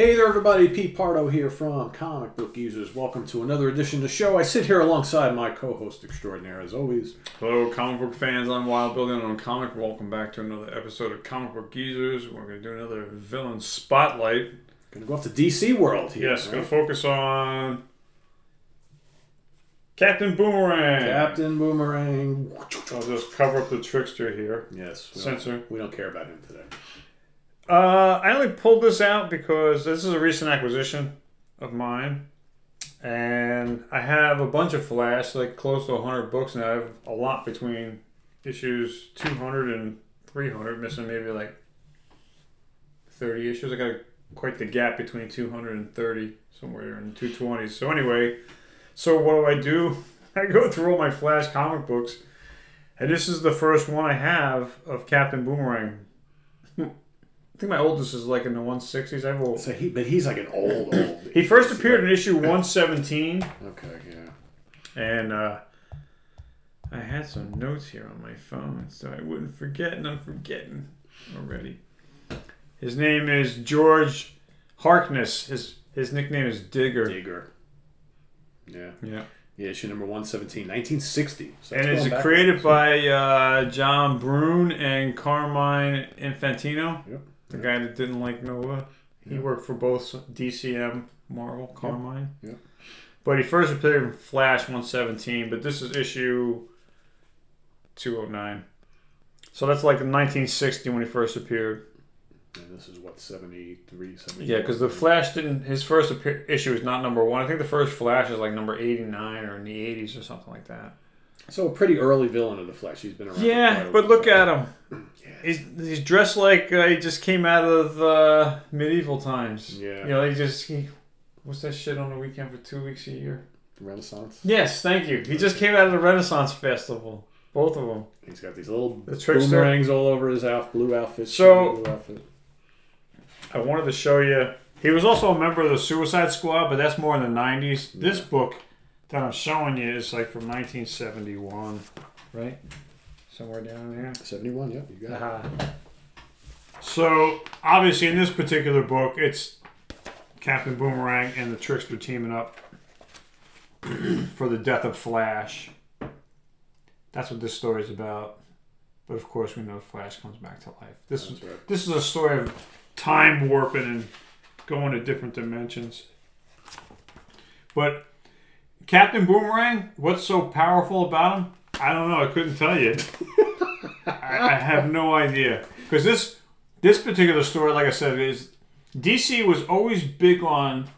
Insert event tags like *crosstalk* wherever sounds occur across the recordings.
Hey there, everybody. Pete Pardo here from Comic Book Geezers. Welcome to another edition of the show. I sit here alongside my co-host extraordinaire, as always. Hello, comic book fans. I'm Wild Building on Comic. Welcome back to another episode of Comic Book Geezers. We're going to do another villain spotlight. Gonna go off to DC World here. Yes, going to focus on Captain Boomerang. Captain Boomerang. I'll just cover up the trickster here. Yes, don't, Censor. we don't care about him today. Uh, I only pulled this out because this is a recent acquisition of mine. And I have a bunch of Flash, like close to 100 books, and I have a lot between issues 200 and 300, missing maybe like 30 issues. I got a, quite the gap between 200 and 30, somewhere in the 220s. So, anyway, so what do I do? *laughs* I go through all my Flash comic books, and this is the first one I have of Captain Boomerang. I think my oldest is like in the 160s. I have a, So he, but he's like an old, old. *clears throat* he first appeared in issue 117, Okay, yeah. and uh, I had some notes here on my phone so I wouldn't forget, and I'm forgetting already. His name is George Harkness. His his nickname is Digger. Digger. Yeah. Yeah, Yeah, issue number 117, 1960. So and it's created by uh, John Broome and Carmine Infantino, Yep. The guy that didn't like Nova. He Yeah. worked for both DCM, Marvel, Carmine. Yep. But he first appeared in Flash 117, but this is issue 209. So that's like 1960 when he first appeared. And this is what, 73, 74? Yeah, because the Flash didn't. His first appear, issue is not number one. I think the first Flash is like number 89 or in the 80s or something like that. So a pretty early villain of the Flash. He's been around. Yeah, but look at him. Yeah. He's, he's dressed like uh, he just came out of uh, medieval times. Yeah. You know, he just. He, what's that shit on the weekend for two weeks a year? Renaissance. Yes, thank you. He just came out of the Renaissance Festival. Both of them. He's got these little The boomerangs all over his outfit, blue outfit. So- blue outfit. I wanted to show you. He was also a member of the Suicide Squad, but that's more in the 90s. This book that I'm showing you is like from 1971, right? Somewhere down there. 71, yep, you got. Uh-huh. So, obviously, in this particular book, it's Captain Boomerang and the Trickster teaming up *clears throat* for the death of Flash. That's what this story is about. But of course, we know Flash comes back to life. This That's right. this is a story of time warping and going to different dimensions. But Captain Boomerang, what's so powerful about him? I don't know. I couldn't tell you. I, I have no idea because this this particular story, like I said, is DC was always big on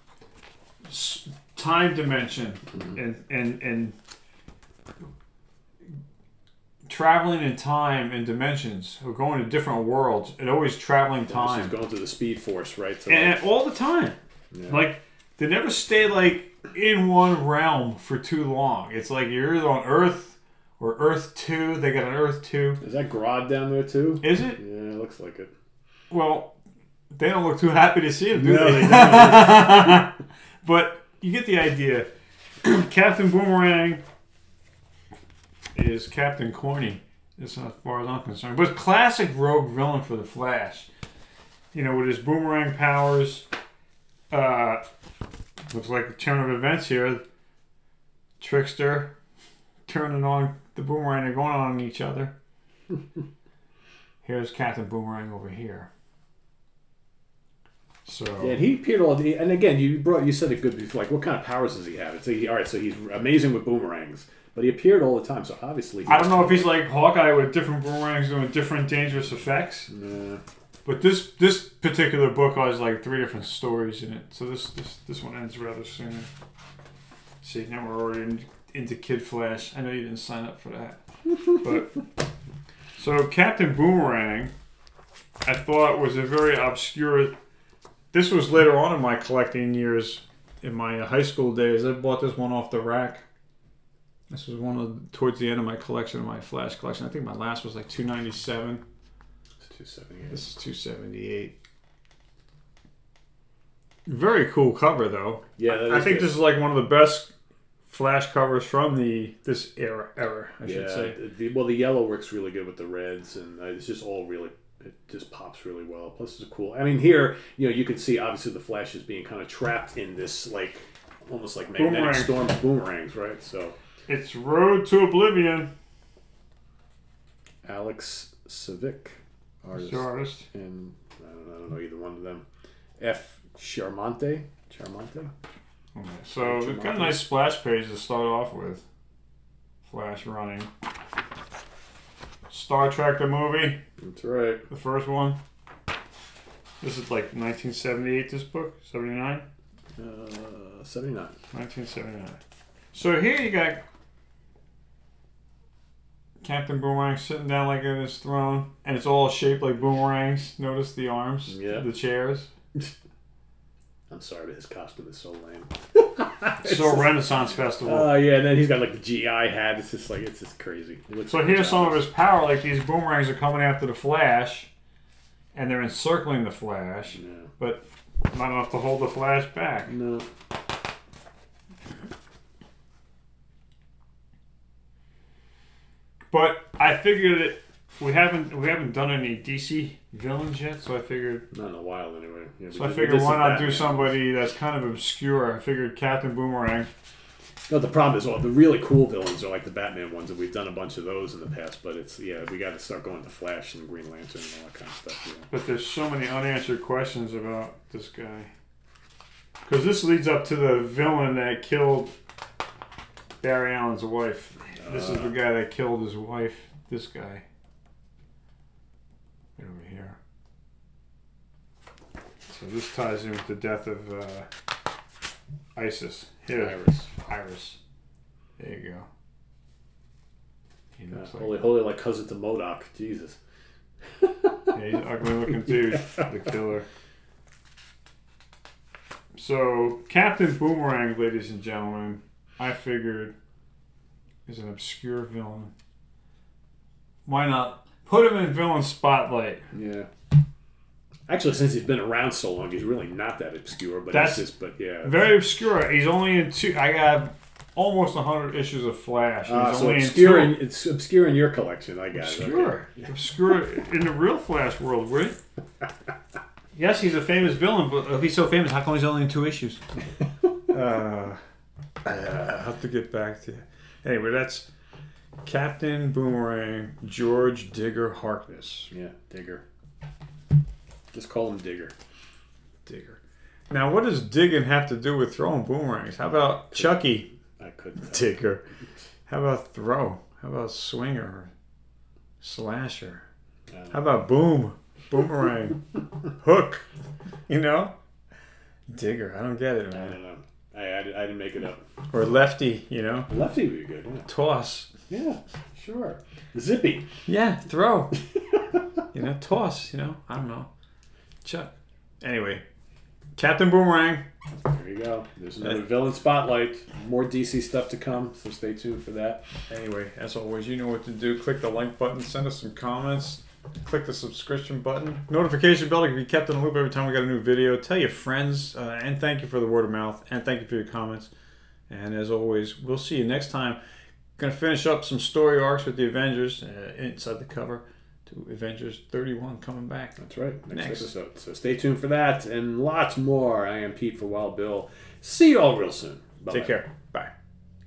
time dimension mm-hmm. and and and traveling in time and dimensions or going to different worlds and always traveling She's time going to the Speed Force, right? To and, like, all the time yeah. like they never stay like in one realm for too long it's like you're either on earth or earth 2 they got an earth 2 Is that Grodd down there too? is it? Yeah, it looks like it. well they don't look too happy to see him do No, they, they? *laughs* but you get the idea. *clears throat* Captain boomerang is captain corny as far as i'm concerned. But classic rogue villain for the flash. You know with his boomerang powers uh looks like a turn of events here. Trickster turning on the boomerang they're going on each other here's captain boomerang over here so Yeah, and he appeared all. The, and again, you brought you said it good before. Like, what kind of powers does he have? It's he, all right. So he's amazing with boomerangs, but he appeared all the time. So obviously, I don't know if he's like Hawkeye with different boomerangs doing different dangerous effects, Yeah. but this this particular book has like three different stories in it. So this this this one ends rather soon. See, now we're already in, into Kid Flash. I know you didn't sign up for that, but so Captain Boomerang, I thought was a very obscure. This was later on in my collecting years, in my high school days. I bought this one off the rack. This was one of towards the end of my collection, of my Flash collection. I think my last was like two ninety seven. It's two seventy eight. This is two seventy eight. Very cool cover though. Yeah, I think good. this is like one of the best Flash covers from the this era. Era, I should say. the, well, the yellow works really good with the reds, and uh, it's just all really it just pops really well. Plus, it's a cool. I mean, here you know you can see obviously the Flash is being kind of trapped in this like almost like magnetic Boomerang. storm of boomerangs, right? So It's Road to Oblivion. Alex Saviuk, artist, artist. and I don't, know, I don't know either one of them. F. Charmante, Charmante. Okay, So we've got a nice splash page to start off with. Flash running. Star Trek the movie, That's right. the first one. This is like 1978. This book, 79, Uh, Seventy nine. 1979. So here you got Captain Boomerang sitting down like in his throne, and it's all shaped like boomerangs. Notice the arms, Yeah. the chairs. *laughs* I'm sorry, but his costume is so lame. *laughs* So Renaissance Festival. Oh yeah, and then he's got like the GI hat. It's just like it's just crazy. It So here's some of his power. Like these boomerangs are coming after the Flash, and they're encircling the Flash, Yeah. but not enough to hold the Flash back. No. But I figured it. We haven't we haven't done any DC villains yet, so I figured. Not in a while anyway. Yeah, So I did- figured why not do somebody that's kind of obscure. I figured Captain Boomerang. No, the problem is, well, the really cool villains are like the Batman ones, and we've done a bunch of those in the past. But it's yeah, we got to start going to Flash and Green Lantern and all that kind of stuff. Yeah. But there's so many unanswered questions about this guy. Because this leads up to the villain that killed Barry Allen's wife. This is the ah. guy that killed his wife. This guy. Right over here. So this ties in with the death of uh, Isis. Here, Iris. Iris. There you go. He Yeah, looks like holy, holy, like cousin to MODOK. Jesus. *laughs* Yeah, he's an ugly looking dude, *laughs* the killer. So, Captain Boomerang, ladies and gentlemen, I figured is an obscure villain. Why not put him in villain spotlight? Yeah. Actually, since he's been around so long, he's really not that obscure. But That's- just, but yeah. Very obscure. He's only in two. I got almost hundred issues of Flash. He's Ah, so only obscure, in in, it's obscure in your collection. I got it. Obscure. Okay. Obscure in the real Flash world, right? *laughs* yes, he's a famous villain, but if he's so famous, how come he's only in two issues? *laughs* uh, I'll have to get back to you. Anyway, that's Captain Boomerang, George Digger Harkness. Yeah, Digger. Just call him Digger. Digger. Now, what does digging have to do with throwing boomerangs? How about Chucky I couldn't. Digger? How about throw? How about swinger? Slasher? How about boom? Boomerang? *laughs* Hook? You know? Digger. I don't get it, man. I don't know. I, I, I didn't make it up. Or lefty, you know? Lefty would be good. Yeah. Toss. Yeah, sure. Zippy. Yeah, throw. *laughs* you know, toss, you know? I don't know. Chuck. Anyway, Captain Boomerang. There you go. There's another villain spotlight. More DC stuff to come, so stay tuned for that. Anyway, as always, you know what to do. Click the like button, send us some comments, click the subscription button, notification bell to be kept in the loop every time we got a new video. Tell your friends, uh, and thank you for the word of mouth, and thank you for your comments. And as always, we'll see you next time. Gonna finish up some story arcs with the Avengers uh, inside the cover to Avengers 31 coming back. That's right. Next, Next. episode. So stay tuned for that and lots more. I am Pete for Wild Bill. See you all real soon. Bye. Take care. Bye.